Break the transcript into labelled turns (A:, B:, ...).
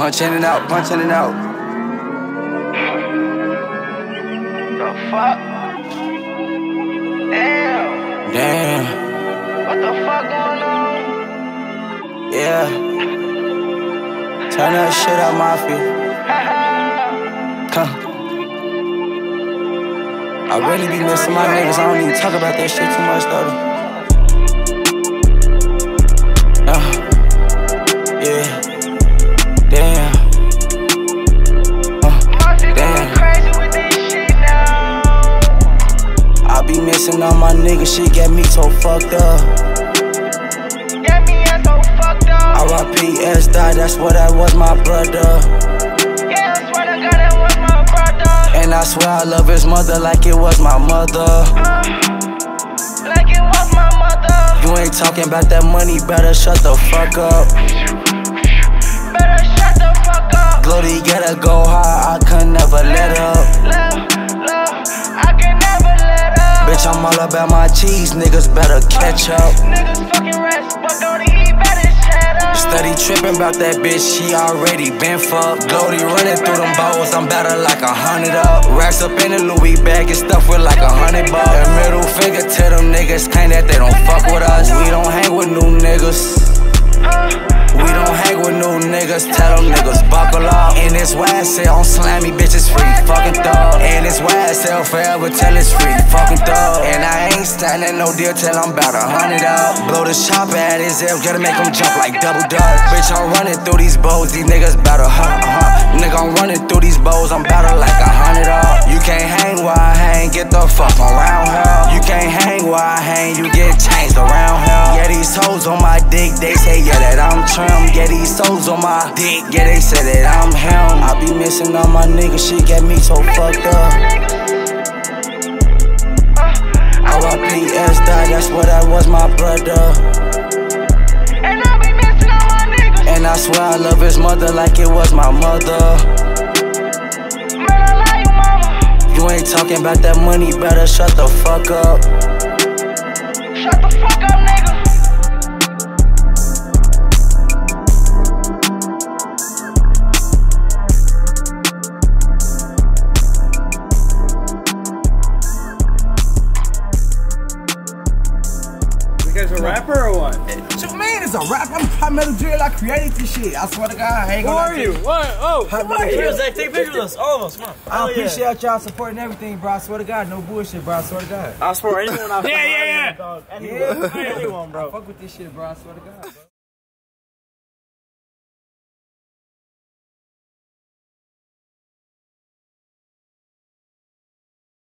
A: Punch in and out, punch in and out.
B: The fuck? Damn.
A: Damn,
B: What the fuck going on?
A: yeah. Turn that shit up, mafia. Huh. I really be missing my niggas. I don't even talk about that shit too much, though. Missing all my niggas. Shit got me so fucked up.
B: Got me so fucked up.
A: R.I.P. S. Dot, that's what I was, my brother.
B: Yeah, I swear to God, that was my brother.
A: And I swear I love his mother like it was my mother.
B: Uh, like it was my mother.
A: You ain't talking about that money, better shut the fuck up.
B: Better shut the fuck up.
A: Gloaty gotta go hard, I'm all about my cheese, niggas better catch up.
B: Niggas fucking rest, but don't eat better shut up.
A: Steady tripping about that bitch, she already been fucked. Gloaty running through them bowls, I'm better like a hundred up. Racks up in the Louis bag and stuff with like a hundred bucks. And middle finger to them niggas, claim that they don't fuck with us. We don't hang why I say on slammy bitches free, fucking thug. And it's why I sell forever till it's free, fucking thug. And I ain't standing no deal till I'm about a hundred up. Blow the chopper at his hip, gotta make him jump like double dutch. Bitch, I'm running through these bows, these niggas better huh, huh. Nigga, I'm running through these bows, I'm better like a hundred up. You can't hang where I hang, get the fuck around here. You can't hang where I hang, you get changed around here. Yeah, these hoes on my dick, they say yeah that I'm trim. Yeah, these hoes on my dick, yeah they say that I'm. Missing all my niggas, shit got me so fucked up. R.I.P. S. Dot, that's what I was, my brother.
B: And I be missing all my niggas.
A: And I swear I love his mother like it was my mother.
B: Man, I love you, mama.
A: You ain't talking about that money, better shut the fuck up.
B: Shut the fuck up, nigga.
C: You guys a rapper or what?
D: What you mean? It's a rapper. I'm hot metal drill. I created this shit. I swear to God, I ain't
C: Who
D: gonna.
C: are you? What? Oh,
D: Hot
C: come on
D: metal
C: here.
E: Zach, take pictures of us, all of us, come on.
D: I
C: Oh, yeah.
D: appreciate y'all supporting everything, bro. I swear to God, no bullshit, bro. I swear to God.
C: I'll support anyone. I'll
E: Yeah, yeah, yeah.
C: Dog, anyone, anyone, bro.
D: Fuck with this shit, bro. I swear to God, bro.